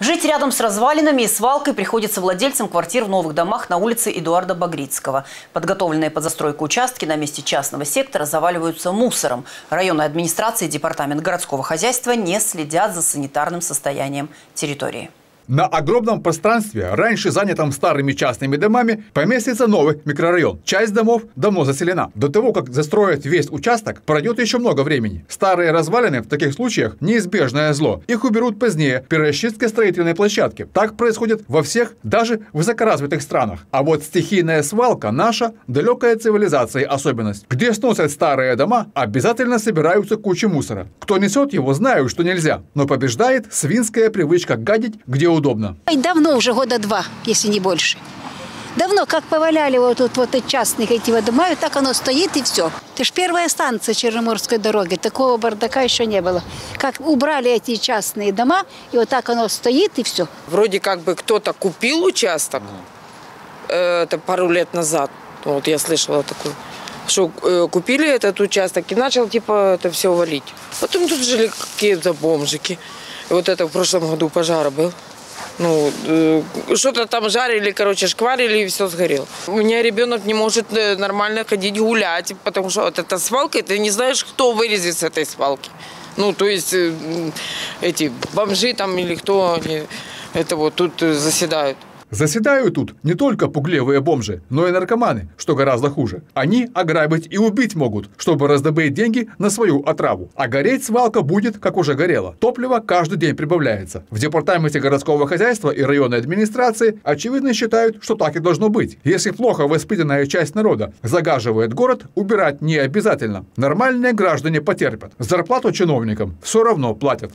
Жить рядом с развалинами и свалкой приходится владельцам квартир в новых домах на улице Эдуарда Багрицкого. Подготовленные под застройку участки на месте частного сектора заваливаются мусором. Районная администрация и департамент городского хозяйства не следят за санитарным состоянием территории. На огромном пространстве, раньше занятом старыми частными домами, поместится новый микрорайон. Часть домов давно заселена. До того, как застроят весь участок, пройдет еще много времени. Старые развалины в таких случаях неизбежное зло. Их уберут позднее при расчистке строительной площадки. Так происходит во всех, даже высокоразвитых странах. А вот стихийная свалка наша далекая цивилизации особенность. Где сносят старые дома, обязательно собираются кучи мусора. Кто несет его, знаю, что нельзя. Но побеждает свинская привычка гадить, где удобно удобно. И давно, уже года два, если не больше. Давно, как поваляли вот тут вот и частных эти вот дома, и так оно стоит и все. Это же первая станция Черноморской дороги, такого бардака еще не было. Как убрали эти частные дома, и вот так оно стоит и все. Вроде как бы кто-то купил участок, э, это пару лет назад, вот я слышала такое, что э, купили этот участок и начал типа это все валить. Потом тут жили какие-то бомжики. И вот это в прошлом году пожар был. Ну, э, что-то там жарили, короче, шкварили и все сгорело. У меня ребенок не может э, нормально ходить гулять, потому что вот эта свалка, ты не знаешь, кто вылезет с этой свалки. Ну, то есть э, эти бомжи там или кто они, это вот тут заседают. Заседают тут не только пугливые бомжи, но и наркоманы, что гораздо хуже. Они ограбить и убить могут, чтобы раздобыть деньги на свою отраву. А гореть свалка будет, как уже горело. Топливо каждый день прибавляется. В департаменте городского хозяйства и районной администрации очевидно считают, что так и должно быть. Если плохо воспитанная часть народа загаживает город, убирать не обязательно. Нормальные граждане потерпят. Зарплату чиновникам все равно платят.